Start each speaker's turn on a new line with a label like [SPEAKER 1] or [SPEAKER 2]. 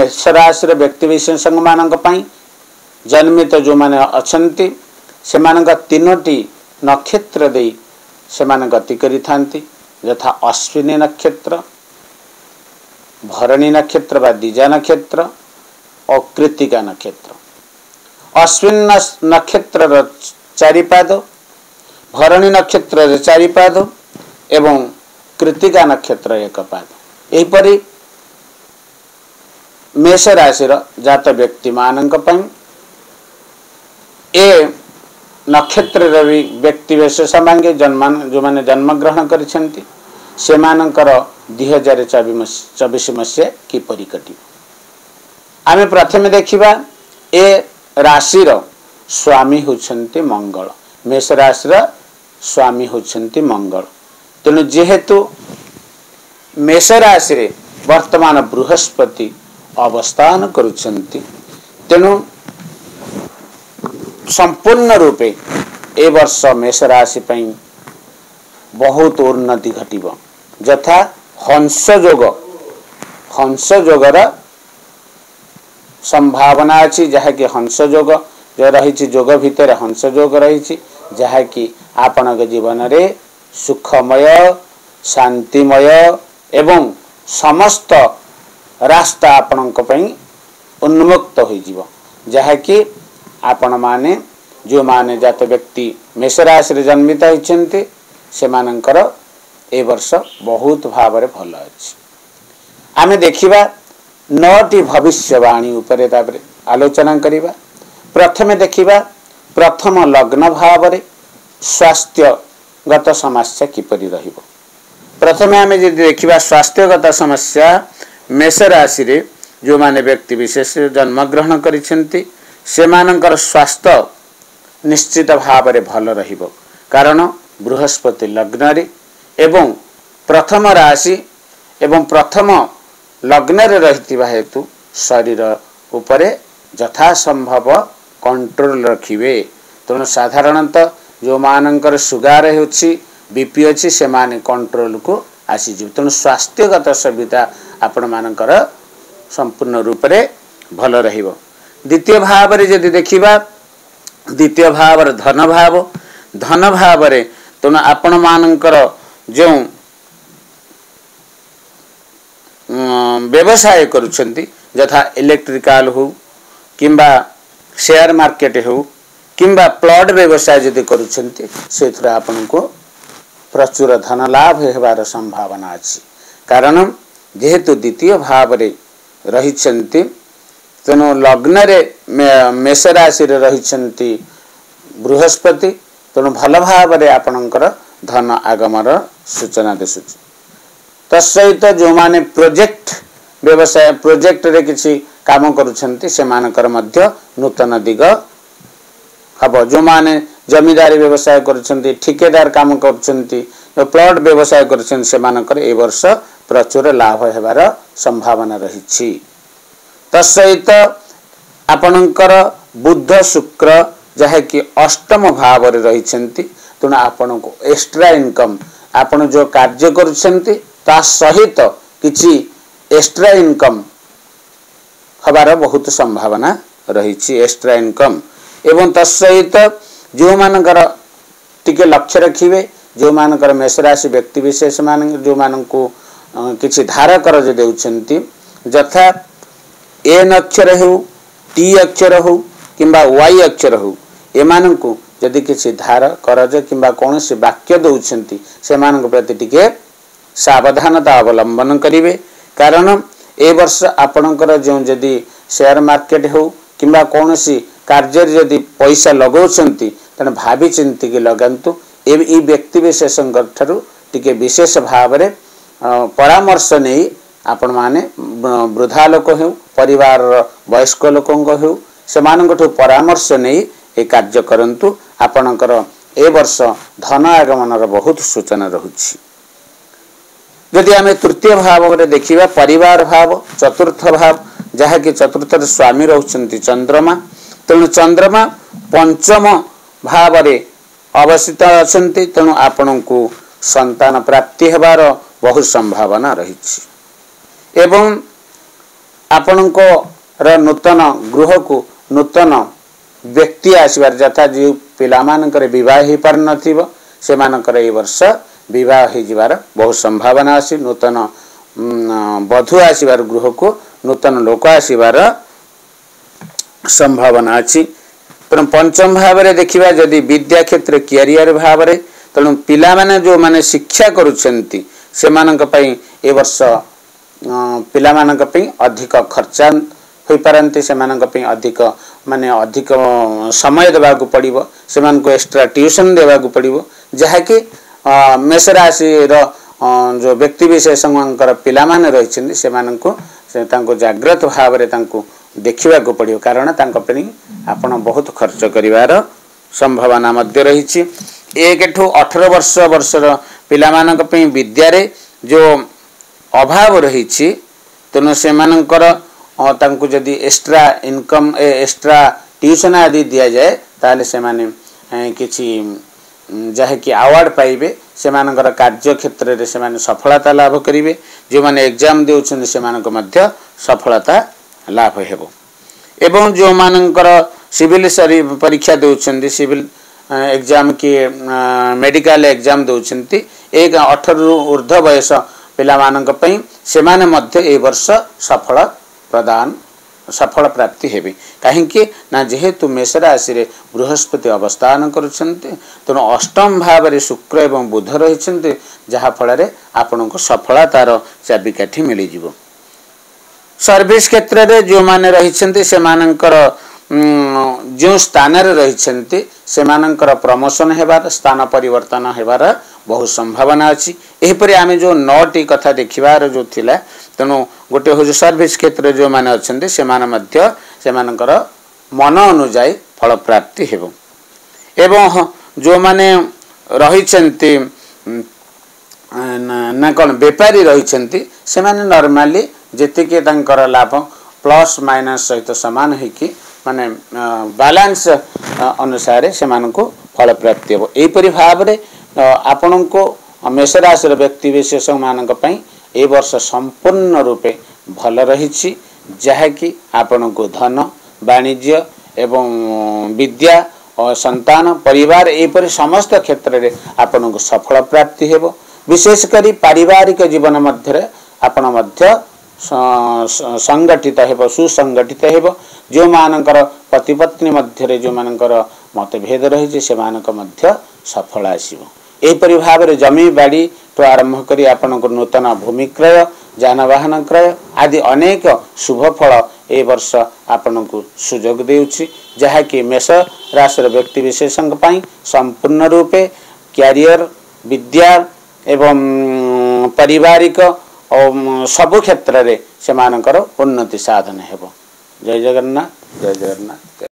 [SPEAKER 1] ମେଷ ରାଶିର ବ୍ୟକ୍ତିବିଶେଷମାନଙ୍କ ପାଇଁ ଜନ୍ମିତ ଯେଉଁମାନେ ଅଛନ୍ତି ସେମାନଙ୍କ ତିନୋଟି ନକ୍ଷତ୍ର ଦେଇ ସେମାନେ ଗତି କରିଥାନ୍ତି। ଯଥା ଅଶ୍ୱିନୀ ନକ୍ଷତ୍ର ଭରଣୀ ନକ୍ଷତ୍ର ବା ଦ୍ୱିଜା ନକ୍ଷତ୍ର ଓ କୃତିକା ନକ୍ଷତ୍ର। ଅଶ୍ୱିନ ନକ୍ଷତ୍ରର ଚାରିପାଦ ଭରଣୀ ନକ୍ଷତ୍ରରେ ଚାରିପାଦ ଏବଂ କୃତିକା ନକ୍ଷତ୍ର ଏକ ପାଦ। ଏହିପରି ମେଷ ରାଶିର ଜାତ ବ୍ୟକ୍ତିମାନଙ୍କ ପାଇଁ ଏ ନକ୍ଷତ୍ରର ବି ବ୍ୟକ୍ତି ବିଶେଷ ମାଙ୍ଗେ ଜନ୍ମ ଯେଉଁମାନେ ଜନ୍ମଗ୍ରହଣ କରିଛନ୍ତି ସେମାନଙ୍କର ଦୁଇ ହଜାର ଚବିଶ ମସିହା କିପରି କଟିବ ଆମେ ପ୍ରଥମେ ଦେଖିବା ଏ ରାଶିର ସ୍ୱାମୀ ହେଉଛନ୍ତି ମଙ୍ଗଳ ମେଷ ରାଶିର ସ୍ୱାମୀ ହେଉଛନ୍ତି ମଙ୍ଗଳ ତେଣୁ ଯେହେତୁ ମେଷ ରାଶିରେ ବର୍ତ୍ତମାନ ବୃହସ୍ପତି ଅବସ୍ଥାନ କରୁଛନ୍ତି ତେଣୁ ସମ୍ପୂର୍ଣ୍ଣ ରୂପେ ଏ ବର୍ଷ ମେଷ ରାଶି ପାଇଁ ବହୁତ ଉନ୍ନତି ଘଟିବ ଯଥା ହଂସ ଯୋଗ ହଂସ ଯୋଗର ସମ୍ଭାବନା ଅଛି ଯାହାକି ହଂସ ଯୋଗ ରହିଛି ଯୋଗ ଭିତରେ ହଂସ ଯୋଗ ରହିଛି ଯାହାକି ଆପଣଙ୍କ ଜୀବନରେ ସୁଖମୟ ଶାନ୍ତିମୟ ଏବଂ ସମସ୍ତ ରାସ୍ତା ଆପଣଙ୍କ ପାଇଁ ଉନ୍ମୁକ୍ତ ହୋଇଯିବ ଯାହାକି ଆପଣମାନେ ଯେଉଁମାନେ ଜାତ ବ୍ୟକ୍ତି ମେଷ ରାଶିରେ ଜନ୍ମିତ ହୋଇଛନ୍ତି ସେମାନଙ୍କର ଏ ବର୍ଷ ବହୁତ ଭାବରେ ଭଲ ଅଛି ଆମେ ଦେଖିବା ନଅଟି ଭବିଷ୍ୟବାଣୀ ଉପରେ ତାପରେ ଆଲୋଚନା କରିବା ପ୍ରଥମେ ଦେଖିବା ପ୍ରଥମ ଲଗ୍ନ ଭାବରେ ସ୍ୱାସ୍ଥ୍ୟଗତ ସମସ୍ୟା କିପରି ରହିବ ପ୍ରଥମେ ଆମେ ଯଦି ଦେଖିବା ସ୍ୱାସ୍ଥ୍ୟଗତ ସମସ୍ୟା ମେଷ ରାଶିରେ ଯେଉଁମାନେ ବ୍ୟକ୍ତି ବିଶେଷ ଜନ୍ମଗ୍ରହଣ କରିଛନ୍ତି ସେମାନଙ୍କର ସ୍ୱାସ୍ଥ୍ୟ ନିଶ୍ଚିତ ଭାବରେ ଭଲ ରହିବ। କାରଣ ବୃହସ୍ପତି ଲଗ୍ନରେ ଏବଂ ପ୍ରଥମ ରାଶି ଏବଂ ପ୍ରଥମ ଲଗ୍ନରେ ରହିଥିବା ହେତୁ ଶରୀର ଉପରେ ଯଥାସମ୍ଭବ କଣ୍ଟ୍ରୋଲ ରଖିବେ। ତେଣୁ ସାଧାରଣତଃ ଯେଉଁମାନଙ୍କର ସୁଗାର ହେଉଛି ବି ପି ଅଛି ସେମାନେ କଣ୍ଟ୍ରୋଲକୁ ଆସିଯିବେ। ତେଣୁ ସ୍ୱାସ୍ଥ୍ୟଗତ ସୁବିଧା ଆପଣମାନଙ୍କର ସମ୍ପୂର୍ଣ୍ଣ ରୂପରେ ଭଲ ରହିବ। ଦ୍ୱିତୀୟ ଭାବରେ ଯଦି ଦେଖିବା ଦ୍ୱିତୀୟ ଭାବରେ ଧନ ଭାବ ଧନ ଭାବରେ ତେଣୁ ଆପଣମାନଙ୍କର ଯେଉଁ ବ୍ୟବସାୟ କରୁଛନ୍ତି ଯଥା ଇଲେକ୍ଟ୍ରିକାଲ ହେଉ କିମ୍ବା ସେୟାର ମାର୍କେଟ ହେଉ କିମ୍ବା ପ୍ଲଟ ବ୍ୟବସାୟ ଯଦି କରୁଛନ୍ତି ସେଥିରେ ଆପଣଙ୍କୁ ପ୍ରଚୁର ଧନ ଲାଭ ହେବାର ସମ୍ଭାବନା ଅଛି। କାରଣ ଯେହେତୁ ଦ୍ୱିତୀୟ ଭାବରେ ରହିଛନ୍ତି ତେଣୁ ଲଗ୍ନରେ ମେଷ ରାଶିରେ ରହିଛନ୍ତି ବୃହସ୍ପତି ତେଣୁ ଭଲ ଭାବରେ ଆପଣଙ୍କର ଧନ ଆଗମର ସୂଚନା ଦିଶୁଛି ତା ସହିତ ଯେଉଁମାନେ ପ୍ରୋଜେକ୍ଟ ବ୍ୟବସାୟ ପ୍ରୋଜେକ୍ଟରେ କିଛି କାମ କରୁଛନ୍ତି ସେମାନଙ୍କର ମଧ୍ୟ ନୂତନ ଦିଗ ହେବ ଯେଉଁମାନେ ଜମିଦାରୀ ବ୍ୟବସାୟ କରୁଛନ୍ତି ଠିକେଦାର କାମ କରୁଛନ୍ତି ପ୍ଲଟ ବ୍ୟବସାୟ କରୁଛନ୍ତି ସେମାନଙ୍କର ଏ ବର୍ଷ ପ୍ରଚୁର ଲାଭ ହେବାର ସମ୍ଭାବନା ରହିଛି। ତା ସହିତ ଆପଣଙ୍କର ବୁଦ୍ଧ ଶୁକ୍ର ଯାହାକି ଅଷ୍ଟମ ଭାବରେ ରହିଛନ୍ତି ତେଣୁ ଆପଣଙ୍କୁ ଏକ୍ସଟ୍ରା ଇନକମ୍ ଆପଣ ଯେଉଁ କାର୍ଯ୍ୟ କରୁଛନ୍ତି ତା ସହିତ କିଛି ଏକ୍ସଟ୍ରା ଇନକମ୍ ହେବାର ବହୁତ ସମ୍ଭାବନା ରହିଛି ଏକ୍ସଟ୍ରା ଇନକମ୍ ଏବଂ ତା ସହିତ ଯେଉଁମାନଙ୍କର ଟିକେ ଲକ୍ଷ୍ୟ ରଖିବେ ଯେଉଁମାନଙ୍କର ମେଷରାଶି ବ୍ୟକ୍ତିବିଶେଷ ମାନ ଯେଉଁମାନଙ୍କୁ କିଛି ଧାର କରଜ ଦେଉଛନ୍ତି ଯଥା ଏନ୍ ଅକ୍ଷର ହେଉ ଟି ଅକ୍ଷର ହେଉ କିମ୍ବା ୱାଇ ଅକ୍ଷର ହେଉ ଏମାନଙ୍କୁ ଯଦି କିଛି ଧାର କରଜ କିମ୍ବା କୌଣସି ବାକ୍ୟ ଦେଉଛନ୍ତି ସେମାନଙ୍କ ପ୍ରତି ଟିକେ ସାବଧାନତା ଅବଲମ୍ବନ କରିବେ କାରଣ ଏ ବର୍ଷ ଆପଣଙ୍କର ଯେଉଁ ଯଦି ସେୟାର ମାର୍କେଟ ହେଉ କିମ୍ବା କୌଣସି କାର୍ଯ୍ୟରେ ଯଦି ପଇସା ଲଗାଉଛନ୍ତି ତେଣୁ ଭାବି ଚିନ୍ତିକି ଲଗାନ୍ତୁ ଏଇ ବ୍ୟକ୍ତି ବିଶେଷଙ୍କ ଠାରୁ ଟିକେ ବିଶେଷ ଭାବରେ ପରାମର୍ଶ ନେଇ ଆପଣମାନେ ବୃଦ୍ଧା ଲୋକ ହେଉ ପରିବାରର ବୟସ୍କ ଲୋକଙ୍କ ହେଉ ସେମାନଙ୍କଠୁ ପରାମର୍ଶ ନେଇ ଏ କାର୍ଯ୍ୟ କରନ୍ତୁ। ଆପଣଙ୍କର ଏ ବର୍ଷ ଧନ ଆଗମନର ବହୁତ ସୂଚନା ରହୁଛି। ଯଦି ଆମେ ତୃତୀୟ ଭାବରେ ଦେଖିବା ପରିବାର ଭାବ ଚତୁର୍ଥ ଭାବ ଯାହାକି ଚତୁର୍ଥରେ ସ୍ୱାମୀ ରହୁଛନ୍ତି ଚନ୍ଦ୍ରମା। ତେଣୁ ଚନ୍ଦ୍ରମା ପଞ୍ଚମ ଭାବରେ ଅବସ୍ଥିତ ଅଛନ୍ତି। ତେଣୁ ଆପଣଙ୍କୁ ସନ୍ତାନ ପ୍ରାପ୍ତି ହେବାର ବହୁତ ସମ୍ଭାବନା ରହିଛି। ଏବଂ ଆପଣଙ୍କର ନୂତନ ଗୃହକୁ ନୂତନ ବ୍ୟକ୍ତି ଆସିବାର ଯଥା ଯେଉଁ ପିଲାମାନଙ୍କର ବିବାହ ହେଇପାରୁନଥିବ ସେମାନଙ୍କର ଏଇ ବର୍ଷ ବିବାହ ହେଇଯିବାର ବହୁତ ସମ୍ଭାବନା ଅଛି। ନୂତନ ବଧୁ ଆସିବାର ଗୃହକୁ ନୂତନ ଲୋକ ଆସିବାର ସମ୍ଭାବନା ଅଛି। ତେଣୁ ପଞ୍ଚମ ଭାବରେ ଦେଖିବା ଯଦି ବିଦ୍ୟା କ୍ଷେତ୍ର କ୍ୟାରିୟର ଭାବରେ ତେଣୁ ପିଲାମାନେ ଯେଉଁମାନେ ଶିକ୍ଷା କରୁଛନ୍ତି ସେମାନଙ୍କ ପାଇଁ ଏ ବର୍ଷ ପିଲାମାନଙ୍କ ପାଇଁ ଅଧିକ ଖର୍ଚ୍ଚା ହୋଇପାରନ୍ତି ସେମାନଙ୍କ ପାଇଁ ଅଧିକ ମାନେ ଅଧିକ ସମୟ ଦେବାକୁ ପଡ଼ିବ ସେମାନଙ୍କୁ ଏକ୍ସଟ୍ରା ଟ୍ୟୁସନ୍ ଦେବାକୁ ପଡ଼ିବ ଯାହାକି ମେଷ ରାଶିର ଯେଉଁ ବ୍ୟକ୍ତିବିଶେଷଙ୍କର ପିଲାମାନେ ରହିଛନ୍ତି ସେମାନଙ୍କୁ ତାଙ୍କୁ ଜାଗ୍ରତ ଭାବରେ ତାଙ୍କୁ ଦେଖିବାକୁ ପଡ଼ିବ କାରଣ ତାଙ୍କ ପାଇଁ ଆପଣ ବହୁତ ଖର୍ଚ୍ଚ କରିବାର ସମ୍ଭାବନା ମଧ୍ୟ ରହିଛି। ଏକଠୁ ଅଠର ବର୍ଷ ବର୍ଷର ପିଲାମାନଙ୍କ ପାଇଁ ବିଦ୍ୟାରେ ଯେଉଁ ଅଭାବ ରହିଛି ତେଣୁ ସେମାନଙ୍କର ତାଙ୍କୁ ଯଦି ଏକ୍ସଟ୍ରା ଇନକମ୍ ଏକ୍ସଟ୍ରା ଟ୍ୟୁସନ୍ ଆଦି ଦିଆଯାଏ ତାହେଲେ ସେମାନେ କିଛି ଯାହାକି ଆୱାର୍ଡ଼ ପାଇବେ ସେମାନଙ୍କର କାର୍ଯ୍ୟ କ୍ଷେତ୍ରରେ ସେମାନେ ସଫଳତା ଲାଭ କରିବେ ଯେଉଁମାନେ ଏକ୍ଜାମ୍ ଦେଉଛନ୍ତି ସେମାନଙ୍କୁ ମଧ୍ୟ ସଫଳତା ଲାଭ ହେବ। ଏବଂ ଯେଉଁମାନଙ୍କର ସିଭିଲ୍ ପରୀକ୍ଷା ଦେଉଛନ୍ତି ସିଭିଲ୍ ଏକ୍ଜାମ୍ କି ମେଡ଼ିକାଲ ଏକ୍ଜାମ୍ ଦେଉଛନ୍ତି ଏ ଅଠରରୁ ଉର୍ଦ୍ଧ୍ୱ ବୟସ ପିଲାମାନଙ୍କ ପାଇଁ ସେମାନେ ମଧ୍ୟ ଏ ବର୍ଷ ସଫଳ ପ୍ରଦାନ ସଫଳ ପ୍ରାପ୍ତି ହେବେ କାହିଁକି ନା ଯେହେତୁ ମେଷ ରାଶିରେ ବୃହସ୍ପତି ଅବସ୍ଥାନ କରୁଛନ୍ତି ତେଣୁ ଅଷ୍ଟମ ଭାବରେ ଶୁକ୍ର ଏବଂ ବୁଧ ରହିଛନ୍ତି ଯାହାଫଳରେ ଆପଣଙ୍କୁ ସଫଳତାର ଚାବିକାଠି ମିଳିଯିବ ସର୍ଭିସ କ୍ଷେତ୍ରରେ ଯେଉଁମାନେ ରହିଛନ୍ତି ସେମାନଙ୍କର ଯେଉଁ ସ୍ଥାନରେ ରହିଛନ୍ତି ସେମାନଙ୍କର ପ୍ରମୋସନ୍ ହେବାର ସ୍ଥାନ ପରିବର୍ତ୍ତନ ହେବାର ବହୁତ ସମ୍ଭାବନା ଅଛି। ଏହିପରି ଆମେ ଯେଉଁ ନଅଟି କଥା ଦେଖିବାର ଯେଉଁ ଥିଲା ତେଣୁ ଗୋଟିଏ ହେଉଛି ସର୍ଭିସ୍ କ୍ଷେତ୍ରରେ ଯେଉଁମାନେ ଅଛନ୍ତି ସେମାନେ ମଧ୍ୟ ସେମାନଙ୍କର ମନ ଅନୁଯାୟୀ ଫଳପ୍ରାପ୍ତି ହେବ। ଏବଂ ଯେଉଁମାନେ ରହିଛନ୍ତି ନା କ'ଣ ବେପାରୀ ରହିଛନ୍ତି ସେମାନେ ନର୍ମାଲି ଯେତିକି ତାଙ୍କର ଲାଭ ପ୍ଲସ୍ ମାଇନସ୍ ସହିତ ସମାନ ହେଇକି ମାନେ ବାଲାନ୍ସ ଅନୁସାରେ ସେମାନଙ୍କୁ ଫଳପ୍ରାପ୍ତି ହେବ। ଏହିପରି ଭାବରେ ଆପଣଙ୍କୁ ମେଷ ରାଶିର ବ୍ୟକ୍ତି ବିଶେଷମାନଙ୍କ ପାଇଁ ଏ ବର୍ଷ ସମ୍ପୂର୍ଣ୍ଣ ରୂପେ ଭଲ ରହିଛି ଯାହାକି ଆପଣଙ୍କୁ ଧନ ବାଣିଜ୍ୟ ଏବଂ ବିଦ୍ୟା ସନ୍ତାନ ପରିବାର ଏହିପରି ସମସ୍ତ କ୍ଷେତ୍ରରେ ଆପଣଙ୍କୁ ସଫଳ ପ୍ରାପ୍ତି ହେବ। ବିଶେଷ କରି ପାରିବାରିକ ଜୀବନ ମଧ୍ୟରେ ଆପଣ ମଧ୍ୟ ସଂଗଠିତ ହେବ ସୁସଂଗଠିତ ହେବ। ଯେଉଁମାନଙ୍କର ପତିପତ୍ନୀ ମଧ୍ୟରେ ଯେଉଁମାନଙ୍କର ମତଭେଦ ରହିଛି ସେମାନଙ୍କ ମଧ୍ୟ ସଫଳ ଆସିବ। ଏହିପରି ଭାବରେ ଜମି ବାଡ଼ିଠୁ ଆରମ୍ଭ କରି ଆପଣଙ୍କ ନୂତନ ଭୂମି କ୍ରୟ ଯାନବାହନ କ୍ରୟ ଆଦି ଅନେକ ଶୁଭ ଫଳ ଏ ବର୍ଷ ଆପଣଙ୍କୁ ସୁଯୋଗ ଦେଉଛି। ଯାହାକି ମେଷ ରାଶିର ବ୍ୟକ୍ତିବିଶେଷଙ୍କ ପାଇଁ ସମ୍ପୂର୍ଣ୍ଣ ରୂପେ କ୍ୟାରିୟର ବିଦ୍ୟା ଏବଂ ପାରିବାରିକ ସବୁ କ୍ଷେତ୍ରରେ ସେମାନଙ୍କର ଉନ୍ନତି ସାଧନ ହେବ ଜୟ ଜଗନ୍ନାଥ ଜୟ ଜଗନ୍ନାଥ